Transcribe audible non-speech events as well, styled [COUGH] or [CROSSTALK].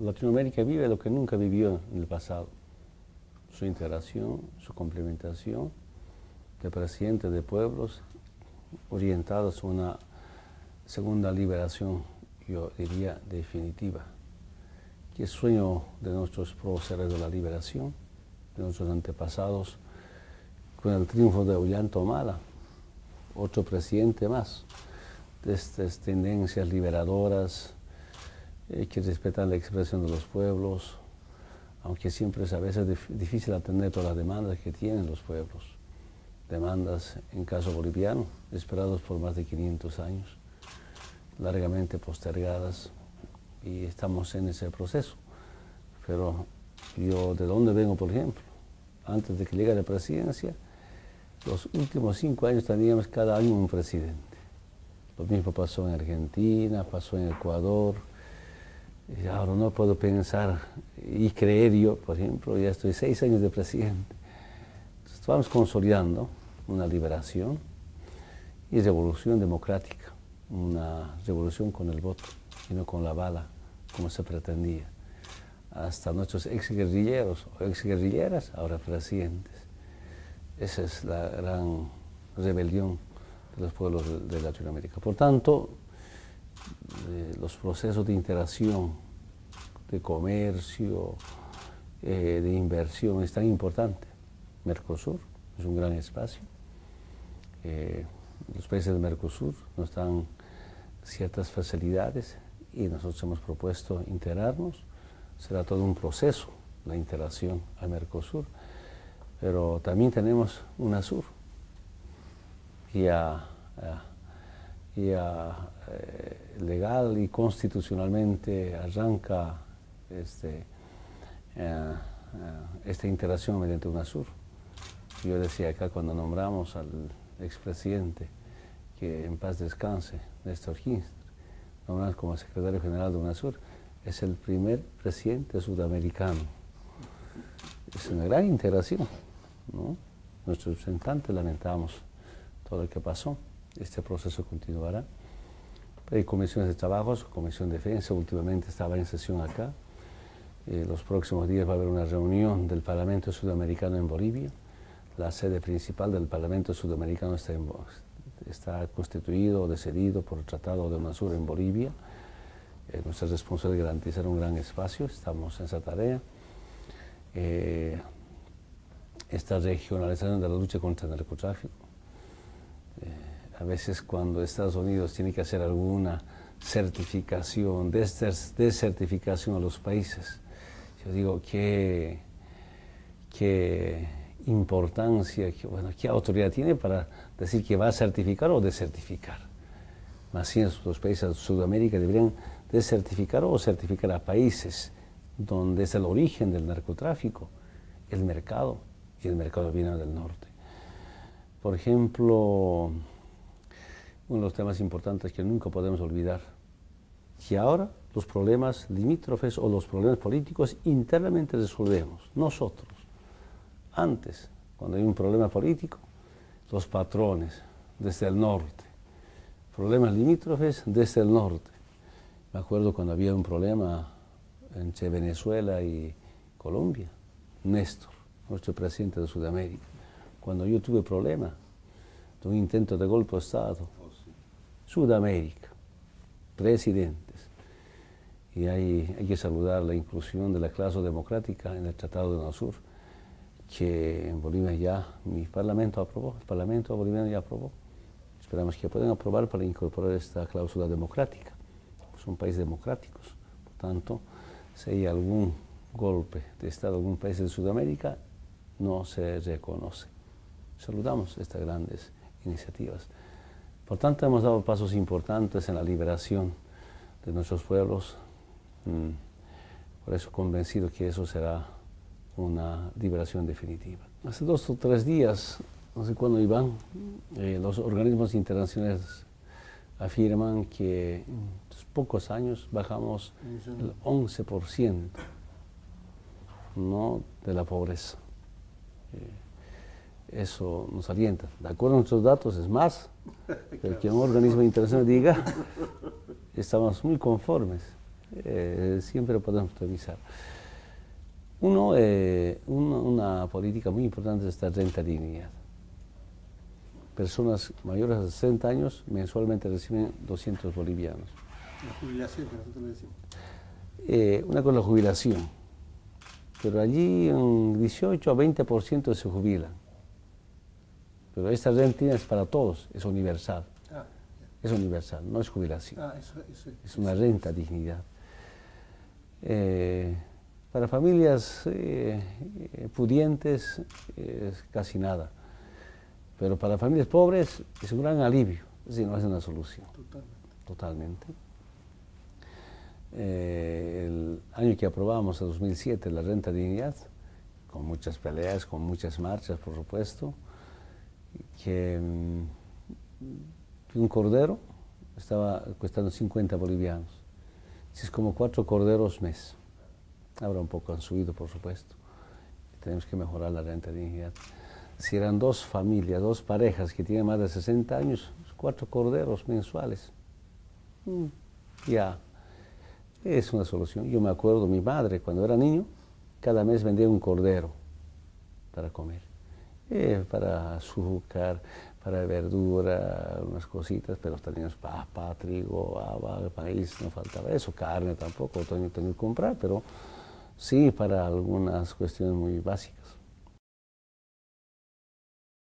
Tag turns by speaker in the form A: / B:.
A: Latinoamérica vive lo que nunca vivió en el pasado. Su integración, su complementación de presidentes de pueblos orientados a una segunda liberación, yo diría, definitiva. Que sueño de nuestros próceres de la liberación, de nuestros antepasados, con el triunfo de Ollanta otro presidente más de estas tendencias liberadoras eh, que respetan la expresión de los pueblos, aunque siempre es a veces difícil atender todas las demandas que tienen los pueblos. Demandas, en caso boliviano, esperados por más de 500 años, largamente postergadas, y estamos en ese proceso. Pero yo, ¿de dónde vengo, por ejemplo? Antes de que llegue la presidencia, los últimos cinco años teníamos cada año un presidente. Lo mismo pasó en Argentina, pasó en Ecuador. Y ahora no puedo pensar y creer yo, por ejemplo, ya estoy seis años de presidente. Entonces, vamos consolidando una liberación y revolución democrática, una revolución con el voto y no con la bala, como se pretendía. Hasta nuestros exguerrilleros o exguerrilleras, ahora presidentes. Esa es la gran rebelión de los pueblos de, Latinoamérica. Por tanto, los procesos de interacción, de comercio, eh, de inversión es tan importante. Mercosur es un gran espacio. Eh, los países del Mercosur nos dan ciertas facilidades y nosotros hemos propuesto integrarnos. Será todo un proceso la interacción al Mercosur, pero también tenemos UNASUR ya eh, legal y constitucionalmente arranca este, eh, eh, esta interacción mediante UNASUR. Yo decía acá cuando nombramos al expresidente, que en paz descanse, Néstor Kirchner, nombrado como secretario general de UNASUR, es el primer presidente sudamericano. Es una gran integración. Nuestros representantes lamentamos todo lo que pasó. Este proceso continuará. Hay comisiones de trabajos, comisión de defensa, últimamente estaba en sesión acá. Eh, los próximos días va a haber una reunión del Parlamento Sudamericano en Bolivia. La sede principal del Parlamento Sudamericano está, está constituido o decidido por el Tratado de UNASUR en Bolivia. Eh, nuestra responsabilidad es garantizar un gran espacio, estamos en esa tarea. Eh, esta regionalización de la lucha contra el narcotráfico a veces cuando Estados Unidos tiene que hacer alguna certificación, desertificación a los países, yo digo, qué, qué importancia, qué, bueno, qué autoridad tiene para decir que va a certificar o desertificar. Más bien los países de Sudamérica deberían desertificar o certificar a países donde es el origen del narcotráfico, el mercado, y el mercado viene del norte. Por ejemplo, uno de los temas importantes que nunca podemos olvidar, que ahora los problemas limítrofes o los problemas políticos internamente resolvemos, nosotros. Antes, cuando hay un problema político, los patrones desde el norte, problemas limítrofes desde el norte. Me acuerdo cuando había un problema entre Venezuela y Colombia, Néstor, nuestro presidente de Sudamérica, cuando yo tuve problema de un intento de golpe de Estado, Sudamérica, presidentes. Y hay, hay que saludar la inclusión de la clase democrática en el Tratado de Nasur, que en Bolivia ya mi parlamento aprobó, el parlamento boliviano ya aprobó. Esperamos que puedan aprobar para incorporar esta cláusula democrática. Son países democráticos, por tanto, si hay algún golpe de Estado en algún país de Sudamérica, no se reconoce. Saludamos estas grandes iniciativas. Por tanto, hemos dado pasos importantes en la liberación de nuestros pueblos. Mm, por eso convencido que eso será una liberación definitiva. Hace dos o tres días, no sé cuándo iban, eh, los organismos internacionales afirman que en pocos años bajamos el 11% ¿no? de la pobreza. Eh, eso nos alienta. De acuerdo a nuestros datos, es más. [LAUGHS] Que un organismo internacional diga, estamos muy conformes. eh, siempre podemos revisar. Uno, eh, una, política muy importante es esta renta dignidad. Personas mayores de 60 años mensualmente reciben 200 bolivianos.
B: La jubilación que nosotros decimos.
A: Eh, una con la jubilación, pero allí un 18 a 20% se jubilan. Pero esta renta es para todos, es universal. Ah, es universal, no es jubilación. Ah, es una renta dignidad. Eh, para familias eh, pudientes es casi nada, pero para familias pobres es un gran alivio, decir, no es una solución. Totalmente. Eh, el año que aprobamos, en 2007, la renta dignidad, con muchas peleas, con muchas marchas, por supuesto, que mm, un cordero estaba costando 50 bolivianos. Es como cuatro corderos mes. Ahora un poco han subido, por supuesto. Tenemos que mejorar la renta de dignidad. Si eran dos familias, dos parejas que tienen más de 60 años, cuatro corderos mensuales. Mm, ya, es una solución. Yo me acuerdo, mi madre, cuando era niño, cada mes vendía un cordero para comer. Eh, para azúcar, para verdura, unas cositas, pero teníamos papa, trigo, agua, país, no faltaba eso, carne tampoco, tenía que comprar, pero sí para algunas cuestiones muy básicas.